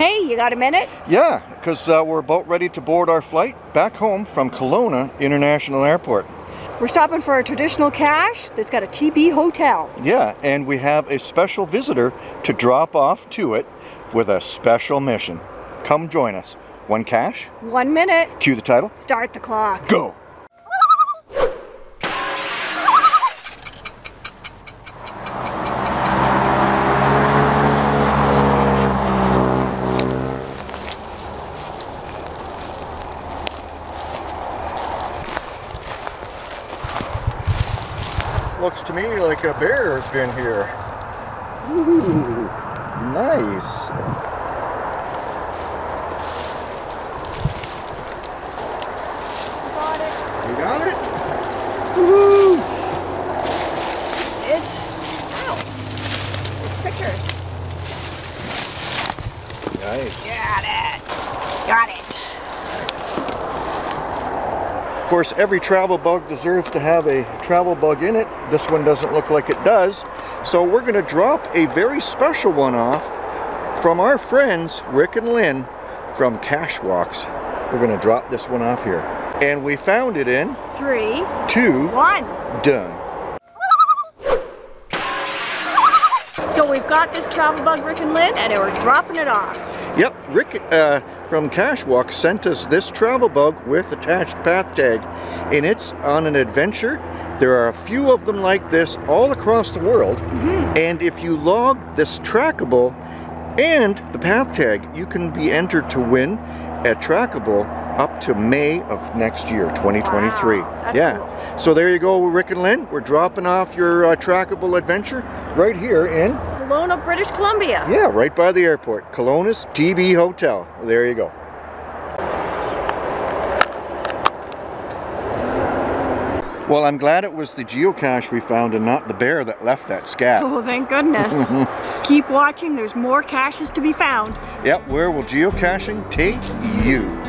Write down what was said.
Hey, you got a minute? Yeah, because uh, we're about ready to board our flight back home from Kelowna International Airport. We're stopping for a traditional cache that's got a TB hotel. Yeah, and we have a special visitor to drop off to it with a special mission. Come join us. One cache. One minute. Cue the title. Start the clock. Go! Looks to me like a bear has been here. Ooh, nice. Got it. You got it? Woohoo! It's, wow. It's pictures. Nice. Got it. Got it. Of course, every travel bug deserves to have a travel bug in it. This one doesn't look like it does. So we're going to drop a very special one off from our friends Rick and Lynn from Cache Walks. We're going to drop this one off here. And we found it in Three, two one. done. We've got this travel bug, Rick and Lynn, and we're dropping it off. Yep, Rick uh, from Cache Walk sent us this travel bug with attached path tag, and it's on an adventure. There are a few of them like this all across the world, and if you log this trackable and the path tag, you can be entered to win at Trackable up to May of next year, 2023. Wow, yeah. So there you go, Rick and Lynn. We're dropping off your uh, Trackable adventure right here in Kelowna, British Columbia. yeah, right by the airport. Kelowna's TB Hotel. There you go. Well, I'm glad it was the geocache we found and not the bear that left that scat. Oh, thank goodness. Keep watching, there's more caches to be found. Yep, where will geocaching take you?